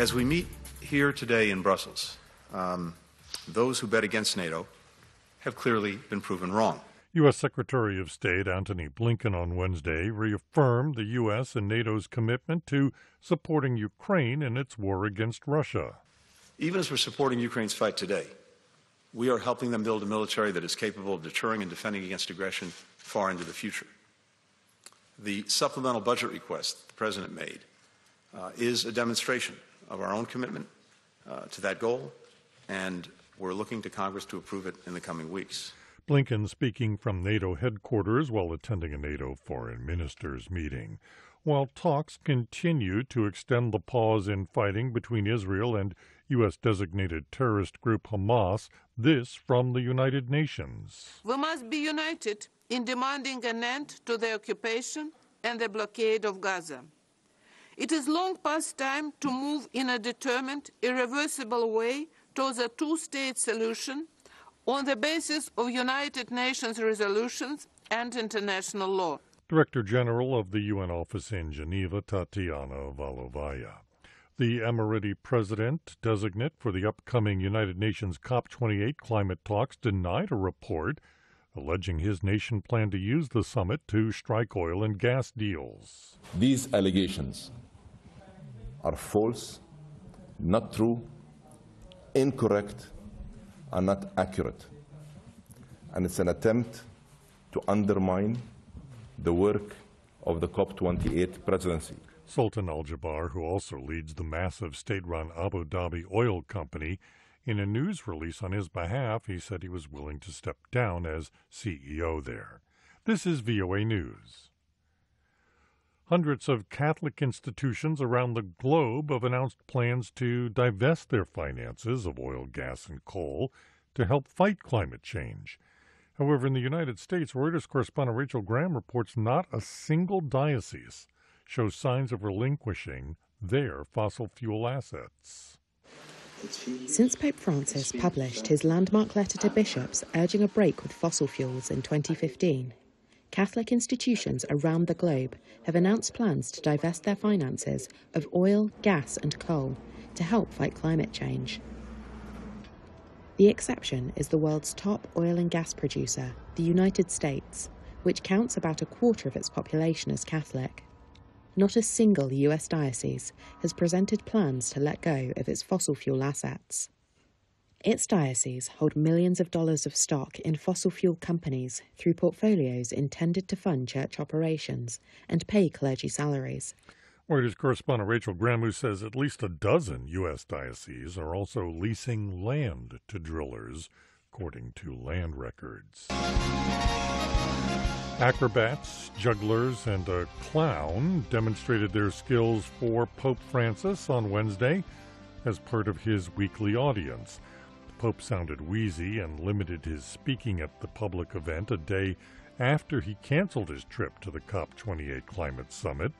As we meet here today in Brussels, um, those who bet against NATO have clearly been proven wrong. U.S. Secretary of State Antony Blinken on Wednesday reaffirmed the U.S. and NATO's commitment to supporting Ukraine in its war against Russia. Even as we're supporting Ukraine's fight today, we are helping them build a military that is capable of deterring and defending against aggression far into the future. The supplemental budget request the President made uh, is a demonstration of our own commitment uh, to that goal, and we're looking to Congress to approve it in the coming weeks. Blinken speaking from NATO headquarters while attending a NATO foreign ministers meeting. While talks continue to extend the pause in fighting between Israel and U.S. designated terrorist group Hamas, this from the United Nations. We must be united in demanding an end to the occupation and the blockade of Gaza. It is long past time to move in a determined, irreversible way towards a two state solution on the basis of United Nations resolutions and international law. Director General of the UN office in Geneva, Tatiana Valovaya. The Emirati president designate for the upcoming United Nations COP28 climate talks denied a report alleging his nation planned to use the summit to strike oil and gas deals. These allegations are false, not true, incorrect, are not accurate. And it's an attempt to undermine the work of the COP28 presidency. Sultan Al Jaber, who also leads the massive state run Abu Dhabi oil company, in a news release on his behalf, he said he was willing to step down as CEO there. This is VOA News. Hundreds of Catholic institutions around the globe have announced plans to divest their finances of oil, gas, and coal to help fight climate change. However, in the United States, Reuters correspondent Rachel Graham reports not a single diocese shows signs of relinquishing their fossil fuel assets. Since Pope Francis published his landmark letter to bishops urging a break with fossil fuels in 2015, Catholic institutions around the globe have announced plans to divest their finances of oil, gas, and coal to help fight climate change. The exception is the world's top oil and gas producer, the United States, which counts about a quarter of its population as Catholic. Not a single US diocese has presented plans to let go of its fossil fuel assets. Its dioceses hold millions of dollars of stock in fossil fuel companies through portfolios intended to fund church operations and pay clergy salaries. Reuters correspondent Rachel Graham, who says at least a dozen U.S. dioceses are also leasing land to drillers, according to land records. Acrobats, jugglers, and a clown demonstrated their skills for Pope Francis on Wednesday as part of his weekly audience. Pope sounded wheezy and limited his speaking at the public event a day after he canceled his trip to the COP28 climate summit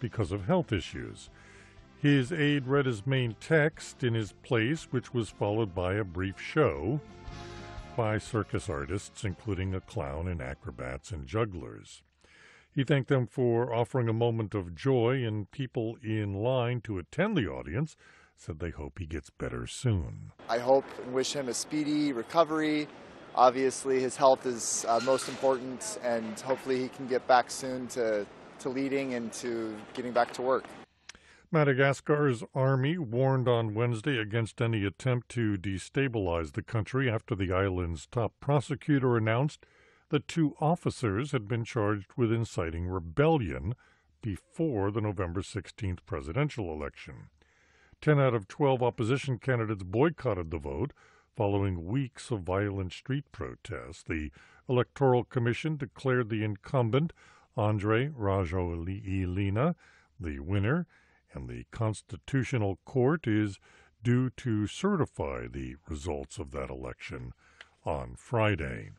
because of health issues. His aide read his main text in his place, which was followed by a brief show by circus artists, including a clown and acrobats and jugglers. He thanked them for offering a moment of joy, and people in line to attend the audience said they hope he gets better soon. I hope and wish him a speedy recovery. Obviously, his health is uh, most important, and hopefully, he can get back soon to to leading and to getting back to work. Madagascar's army warned on Wednesday against any attempt to destabilize the country after the island's top prosecutor announced that two officers had been charged with inciting rebellion before the November 16th presidential election. Ten out of 12 opposition candidates boycotted the vote following weeks of violent street protests. The Electoral Commission declared the incumbent Andry Rajoelina the winner, and the Constitutional Court is due to certify the results of that election on Friday.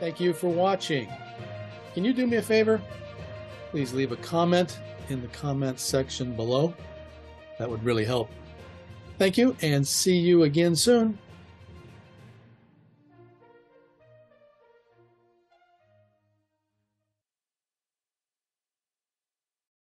Thank you for watching. Can you do me a favor? Please leave a comment in the comments section below. That would really help. Thank you and see you again soon.